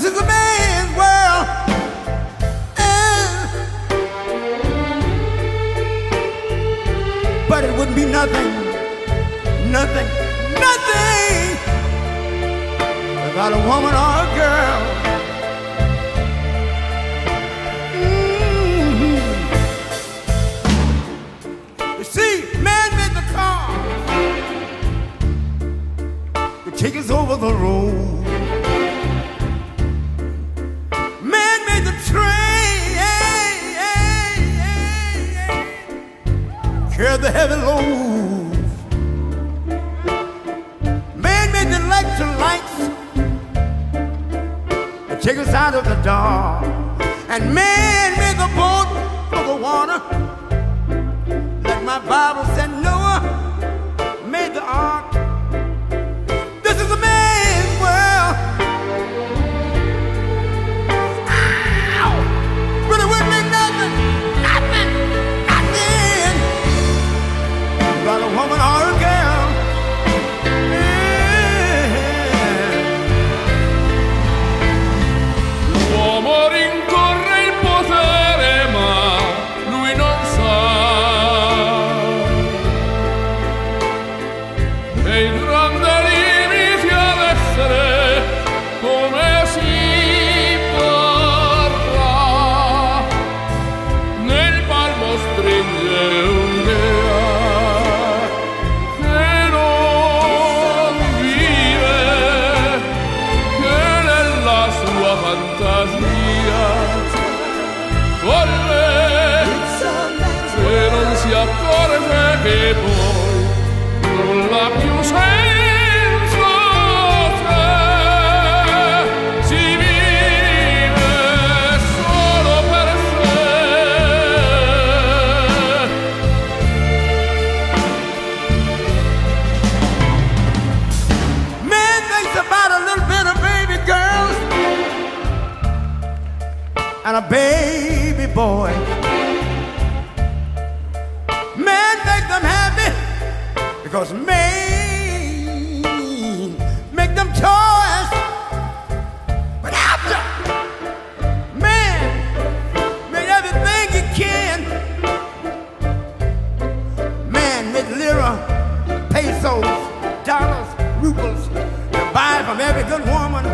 This is a man's world. And, but it wouldn't be nothing, nothing, nothing without a woman or a girl. Mm-hmm. You see, man made the car The take us over the road. Carry the heavy loads. Man made the electric lights take us out of the dark. And man made the boat for the water. Like my Bible said, Noah si accorge che poi non l'ha più senso se si vive solo per sé. Man thinks about a little bit of baby girls and a baby boy. Because man make them toys. But after man made everything he can, man made lira, pesos, dollars, rubles buy from every good woman